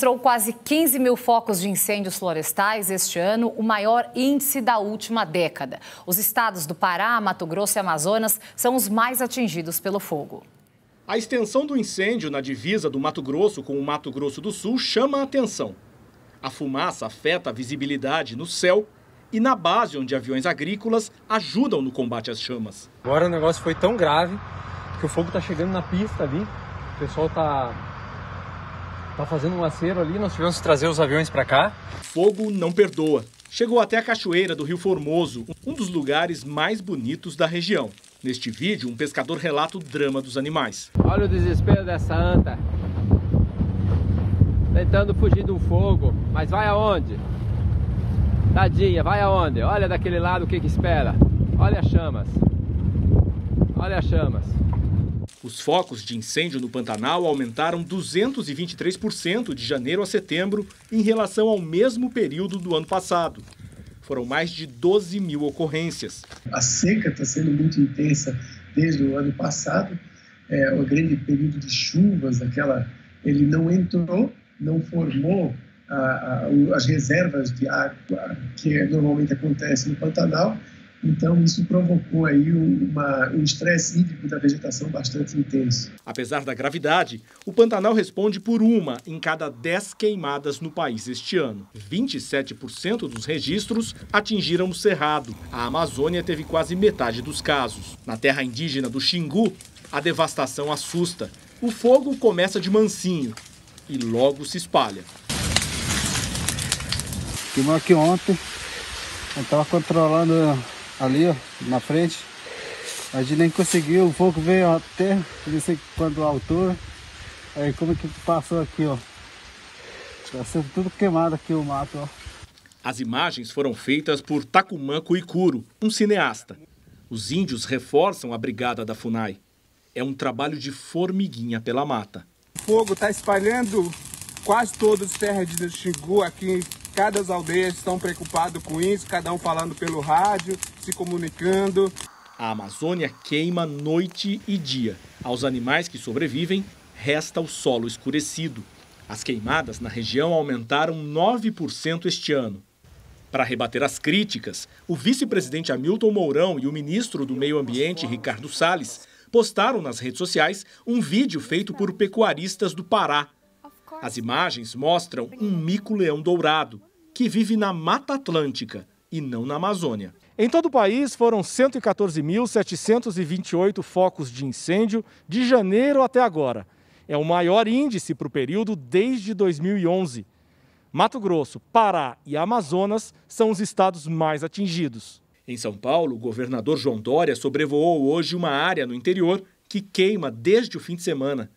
registrou quase 15 mil focos de incêndios florestais este ano, o maior índice da última década. Os estados do Pará, Mato Grosso e Amazonas são os mais atingidos pelo fogo. A extensão do incêndio na divisa do Mato Grosso com o Mato Grosso do Sul chama a atenção. A fumaça afeta a visibilidade no céu e na base onde aviões agrícolas ajudam no combate às chamas. Agora o negócio foi tão grave que o fogo está chegando na pista ali. O pessoal está tá fazendo um acero ali, nós tivemos que trazer os aviões para cá. Fogo não perdoa. Chegou até a cachoeira do Rio Formoso, um dos lugares mais bonitos da região. Neste vídeo, um pescador relata o drama dos animais. Olha o desespero dessa anta tentando fugir do fogo, mas vai aonde? Tadinha, vai aonde? Olha daquele lado o que que espera. Olha as chamas. Olha as chamas. Os focos de incêndio no Pantanal aumentaram 223% de janeiro a setembro em relação ao mesmo período do ano passado. Foram mais de 12 mil ocorrências. A seca está sendo muito intensa desde o ano passado. É, o grande período de chuvas, aquela, ele não entrou não formou a, a, as reservas de água que normalmente acontece no Pantanal, então isso provocou aí uma, um estresse hídrico da vegetação bastante intenso. Apesar da gravidade, o Pantanal responde por uma em cada 10 queimadas no país este ano. 27% dos registros atingiram o Cerrado. A Amazônia teve quase metade dos casos. Na terra indígena do Xingu, a devastação assusta. O fogo começa de mansinho, e logo se espalha. Queimou aqui ontem, eu estava controlando ali ó, na frente, a gente nem conseguiu, o fogo veio até, não sei quanto a altura, aí como que passou aqui ó, está sendo tudo queimado aqui o mato ó. As imagens foram feitas por Takuman Kuikuro, um cineasta. Os índios reforçam a brigada da FUNAI. É um trabalho de formiguinha pela mata fogo está espalhando quase todas as terras de Xingu aqui. Cada aldeias estão preocupadas com isso, cada um falando pelo rádio, se comunicando. A Amazônia queima noite e dia. Aos animais que sobrevivem, resta o solo escurecido. As queimadas na região aumentaram 9% este ano. Para rebater as críticas, o vice-presidente Hamilton Mourão e o ministro do Meio Ambiente, Ricardo Salles, postaram nas redes sociais um vídeo feito por pecuaristas do Pará. As imagens mostram um mico-leão dourado, que vive na Mata Atlântica e não na Amazônia. Em todo o país foram 114.728 focos de incêndio de janeiro até agora. É o maior índice para o período desde 2011. Mato Grosso, Pará e Amazonas são os estados mais atingidos. Em São Paulo, o governador João Dória sobrevoou hoje uma área no interior que queima desde o fim de semana.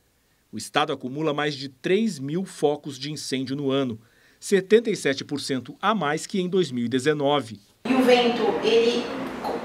O estado acumula mais de 3 mil focos de incêndio no ano, 77% a mais que em 2019. E o vento, ele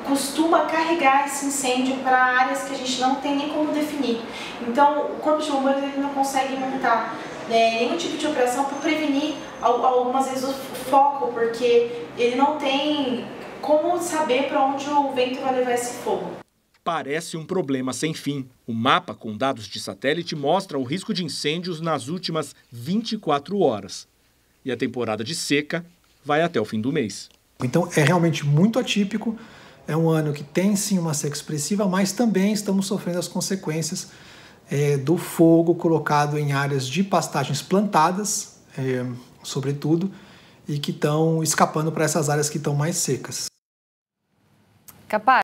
costuma carregar esse incêndio para áreas que a gente não tem nem como definir. Então, o Corpo de Bombeiros ele não consegue montar né, nenhum tipo de operação para prevenir algumas vezes o foco, porque ele não tem como saber para onde o vento vai levar esse fogo? Parece um problema sem fim. O mapa com dados de satélite mostra o risco de incêndios nas últimas 24 horas. E a temporada de seca vai até o fim do mês. Então é realmente muito atípico. É um ano que tem sim uma seca expressiva, mas também estamos sofrendo as consequências é, do fogo colocado em áreas de pastagens plantadas, é, sobretudo, e que estão escapando para essas áreas que estão mais secas. Capaz.